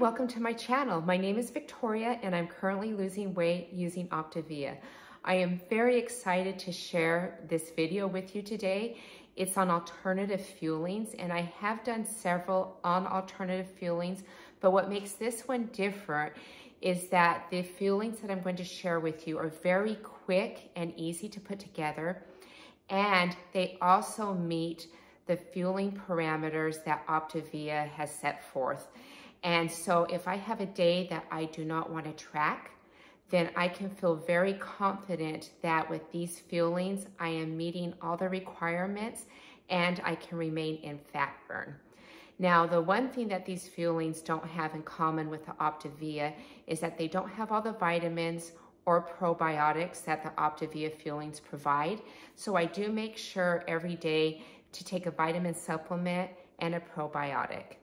welcome to my channel. My name is Victoria and I'm currently losing weight using Optavia. I am very excited to share this video with you today. It's on alternative fuelings and I have done several on alternative fuelings, but what makes this one different is that the fuelings that I'm going to share with you are very quick and easy to put together and they also meet the fueling parameters that Optavia has set forth. And so if I have a day that I do not want to track, then I can feel very confident that with these fuelings, I am meeting all the requirements and I can remain in fat burn. Now, the one thing that these fuelings don't have in common with the Optavia is that they don't have all the vitamins or probiotics that the Optavia fuelings provide. So I do make sure every day to take a vitamin supplement and a probiotic.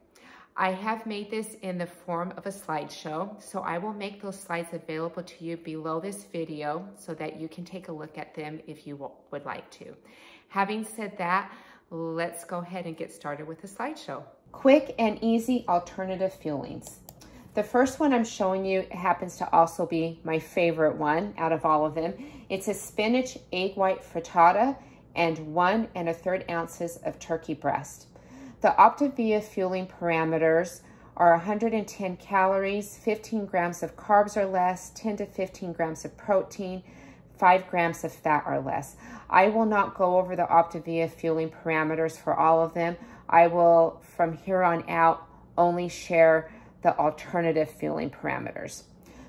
I have made this in the form of a slideshow, so I will make those slides available to you below this video so that you can take a look at them if you would like to. Having said that, let's go ahead and get started with the slideshow. Quick and easy alternative fuelings. The first one I'm showing you happens to also be my favorite one out of all of them. It's a spinach egg white frittata and one and a third ounces of turkey breast. The Optavia fueling parameters are 110 calories, 15 grams of carbs or less, 10 to 15 grams of protein, 5 grams of fat or less. I will not go over the Optavia fueling parameters for all of them. I will, from here on out, only share the alternative fueling parameters.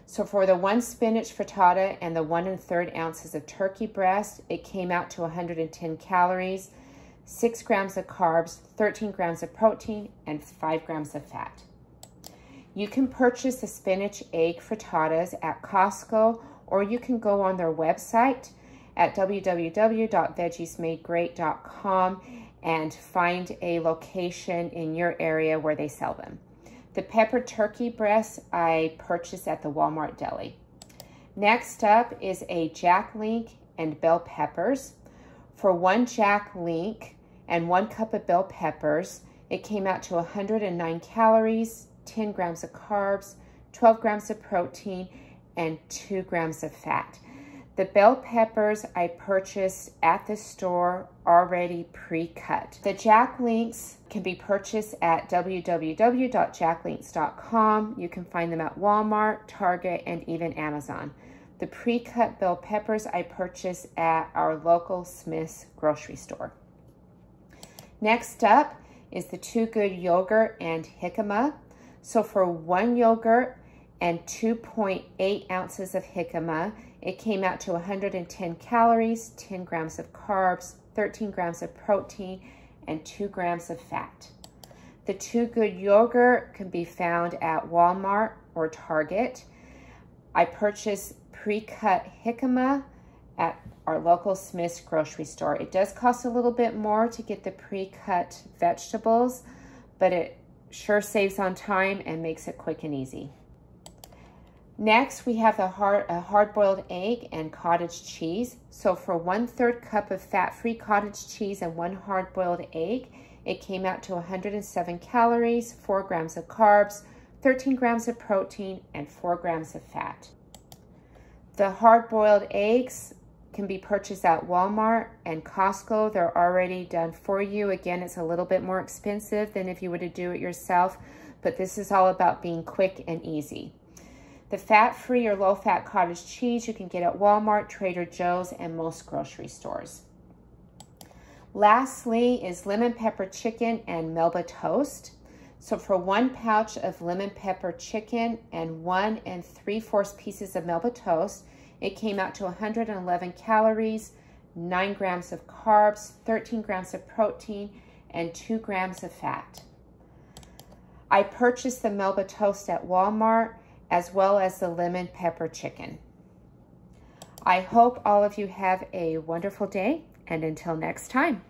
So for the one spinach frittata and the one and third ounces of turkey breast, it came out to 110 calories, 6 grams of carbs, 13 grams of protein, and 5 grams of fat. You can purchase the spinach egg frittatas at Costco or you can go on their website at www.veggiesmadegreat.com and find a location in your area where they sell them. The pepper turkey breast I purchased at the Walmart deli. Next up is a jack link and bell peppers. For one jack link, and one cup of bell peppers. It came out to 109 calories, 10 grams of carbs, 12 grams of protein, and 2 grams of fat. The bell peppers I purchased at the store already pre-cut. The Jack Links can be purchased at www.jacklinks.com. You can find them at Walmart, Target, and even Amazon. The pre-cut bell peppers I purchased at our local Smith's grocery store. Next up is the Two Good yogurt and jicama. So for one yogurt and 2.8 ounces of jicama, it came out to 110 calories, 10 grams of carbs, 13 grams of protein, and 2 grams of fat. The Two Good yogurt can be found at Walmart or Target. I purchased pre-cut jicama at our local Smith's grocery store. It does cost a little bit more to get the pre-cut vegetables, but it sure saves on time and makes it quick and easy. Next, we have the hard, a hard-boiled egg and cottage cheese. So for one-third cup of fat-free cottage cheese and one hard-boiled egg, it came out to 107 calories, 4 grams of carbs, 13 grams of protein, and 4 grams of fat. The hard-boiled eggs can be purchased at Walmart and Costco. They're already done for you. Again, it's a little bit more expensive than if you were to do it yourself, but this is all about being quick and easy. The fat-free or low-fat cottage cheese you can get at Walmart, Trader Joe's, and most grocery stores. Lastly is lemon pepper chicken and Melba toast. So for one pouch of lemon pepper chicken and one and three-fourths pieces of Melba toast, it came out to 111 calories, 9 grams of carbs, 13 grams of protein, and 2 grams of fat. I purchased the Melba toast at Walmart as well as the lemon pepper chicken. I hope all of you have a wonderful day and until next time.